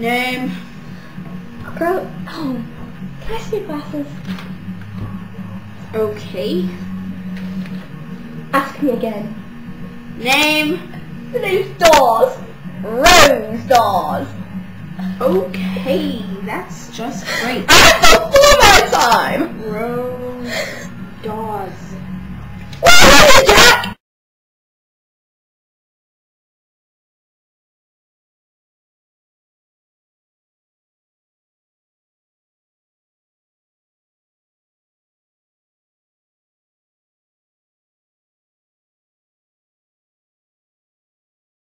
Name. Bro, Oh, can I see glasses? Okay. Ask me again. Name. The name's Dawes. Rose Dawes. Okay, that's just great. I have four my time. Rose Dawes.